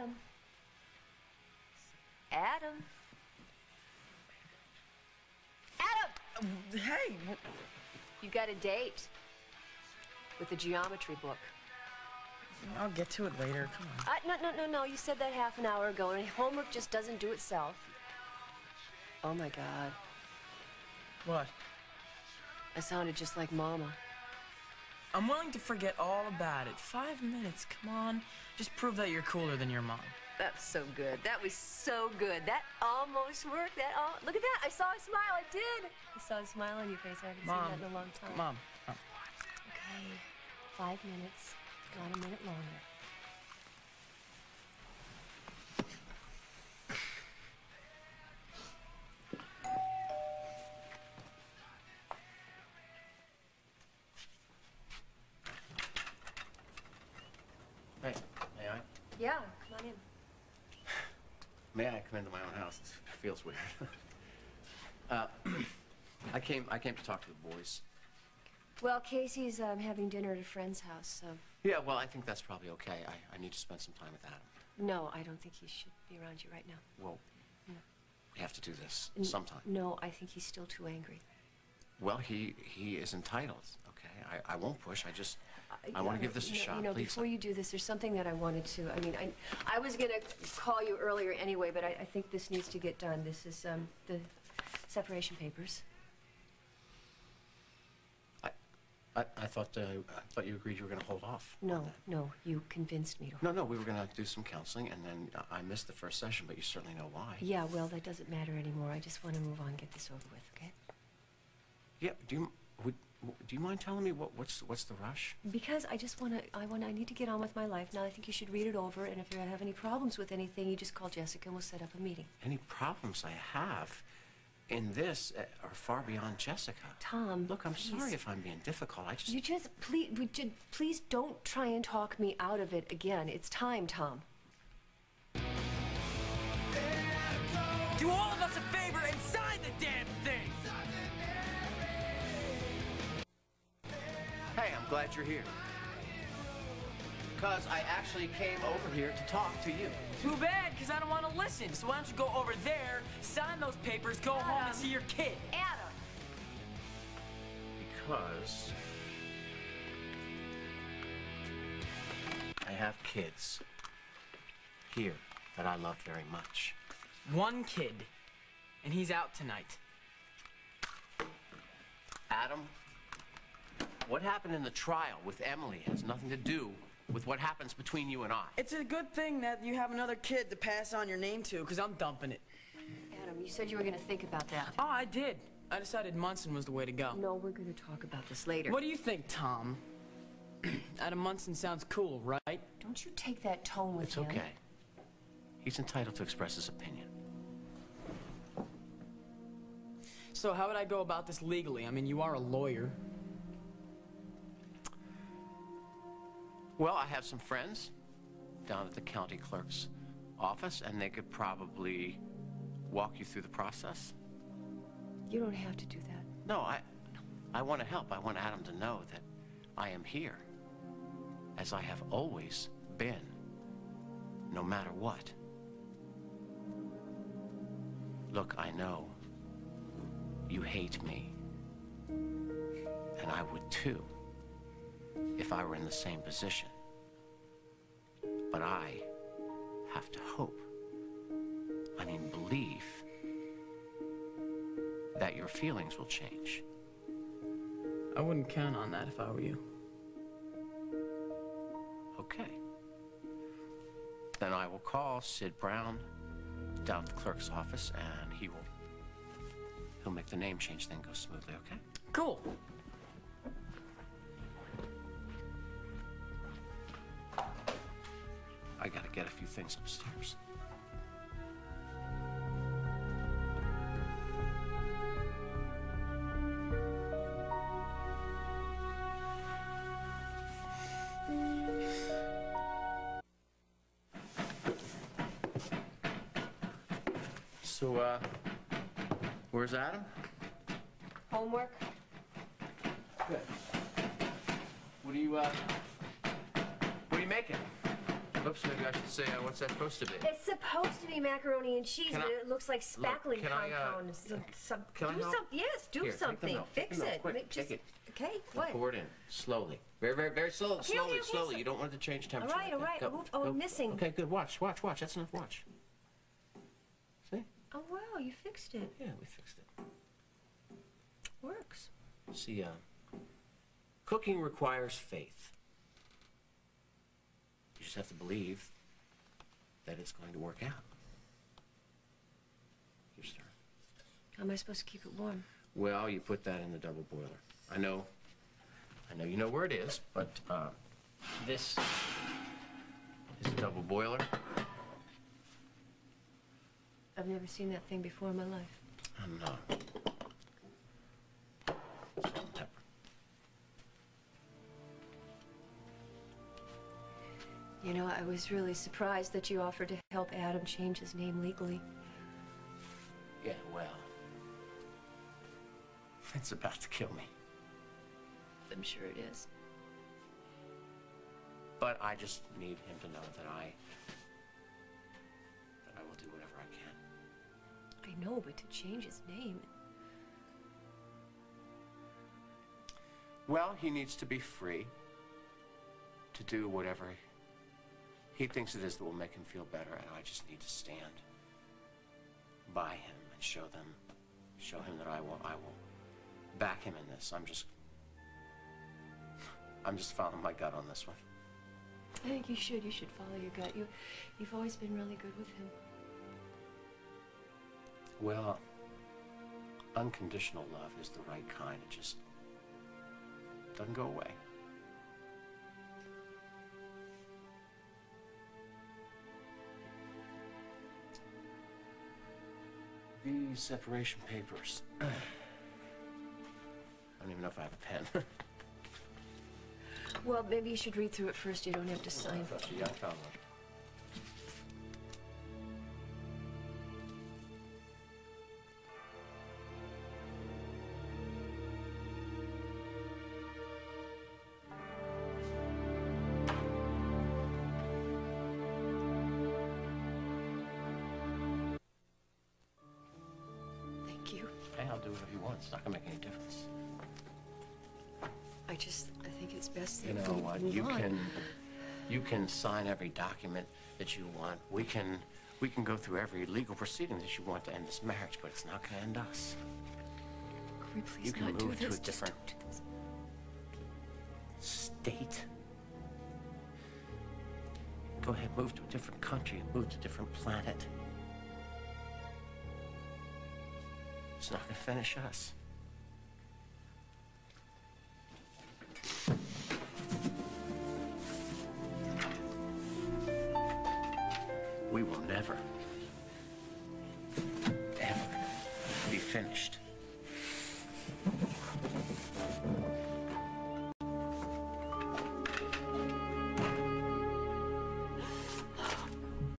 Adam. Adam. Adam! Hey, You got a date with the geometry book. I'll get to it later. Come on. Uh, no, no, no, no. You said that half an hour ago, and homework just doesn't do itself. Oh my God. What? I sounded just like Mama. I'm willing to forget all about it. Five minutes, come on. Just prove that you're cooler than your mom. That's so good. That was so good. That almost worked. That all. Look at that. I saw a smile. I did. I saw a smile on your face. I haven't Mom. seen that in a long time. Mom. Mom. Okay. Five minutes. Not a minute longer. May I come into my own house? It feels weird. uh, I came. I came to talk to the boys. Well, Casey's um, having dinner at a friend's house, so. Yeah. Well, I think that's probably okay. I, I need to spend some time with Adam. No, I don't think he should be around you right now. Well, No. we have to do this N- sometime. No, I think he's still too angry. Well, he he is entitled. Okay. I, I won't push. I just I want to give this a shot. You know, Please. before you do this, there's something that I wanted to, I mean, I, I was gonna call you earlier anyway, but I, I think this needs to get done. This is, um, the separation papers. I, I, I thought uh, I thought you agreed you were going to hold off. on No, that. no, you convinced me to. No, no. We were going to do some counseling, and then I I missed the first session, but you certainly know why. Yeah, well, that doesn't matter anymore. I just wanna move on, and get this over with, okay? Yeah. Do you would do you mind telling me what what's what's the rush? Because I just wanna, I wanna, I need to get on with my life. Now, I think you should read it over, and if you have any problems with anything, you just call Jessica and we'll set up a meeting. Any problems I have in this uh, are far beyond Jessica. Tom, Look, I'm please. sorry if I'm being difficult. I just. You just, please, would you, please don't try and talk me out of it again. It's time, Tom. Do all of us a favor and sign the damn I'm glad you're here. Because I actually came over here to talk to you. Too bad, because I don't want to listen. So why don't you go over there, sign those papers, go home and see your kid? Adam! Because. I have kids here that I love very much. One kid, and he's out tonight. Adam, what happened in the trial with Emily has nothing to do with what happens between you and I. It's a good thing that you have another kid to pass on your name to, because I'm dumping it. Adam, you said you were going to think about that. Oh, I did. I decided Munson was the way to go. No, we're going to talk about this later. What do you think, Tom? Adam Munson sounds cool, right? Don't you take that tone with me? It's him. okay. He's entitled to express his opinion. So how would I go about this legally? I mean, you are a lawyer. Well, I have some friends down at the county clerk's office, and they could probably walk you through the process. You don't have to do that. No, I, I want to help. I want Adam to know that I am here, as I have always been, no matter what. Look, I know you hate me, and I would too if I were in the same position. But I have to hope, I mean, believe that your feelings will change. I wouldn't count on that if I were you. Okay. Then I will call Sid Brown down at the clerk's office and he will he'll make the name change thing go smoothly, okay? Cool. Things upstairs. So, uh, where's Adam? Homework? Good. What are you, uh, what are you making? Oops, maybe I should say, uh, what's that supposed to be? It's supposed to be macaroni and cheese, Can but I- it looks like spackling can I, uh, compound. Some, some, can I do help? some, yes, do Here, something. Fix milk, it. quick, Make- just- it. Okay, what? Pour it in, slowly. Very, very, very slow, Okay, slowly, okay, okay, slowly. so- You don't want it to change temperature. right, like all right. Go, Oh, oh, go. I'm missing. Okay, good. Watch, watch, watch. That's enough. Watch. See? Oh, wow, you fixed it. Yeah, we fixed it. Works. See, uh, cooking requires faith. Just have to believe that it's going to work out. Keep stirring. How am I supposed to keep it warm? Well, you put that in the double boiler. I know, I know you know where it is, but uh, this is a double boiler. I've never seen that thing before in my life. And uh, You know, I was really surprised that you offered to help Adam change his name legally. Yeah, well, it's about to kill me. I'm sure it is. But I just need him to know that I that I will do whatever I can. I know, but to change his name. Well, he needs to be free to do whatever he thinks it is that will make him feel better, and I just need to stand by him and show them, show him that I will, I will back him in this. I'm just, I'm just following my gut on this one. I think you should. You should follow your gut. You, you've always been really good with him. Well, unconditional love is the right kind. It just doesn't go away. These separation papers. I don't even know if I have a pen. Well, maybe you should read through it first. You don't have to sign. I found one. Do whatever you want. It's not gonna make any difference. I just, I think it's best that You know we what? move You on. can, you can sign every document that you want. We can, we can go through every legal proceeding that you want to end this marriage, but it's not gonna end us. Can we please you can not do move to a this? Just different- don't do this. State. Go ahead, move to a different country, move to a different planet. It's not gonna finish us. We will never, ever be finished.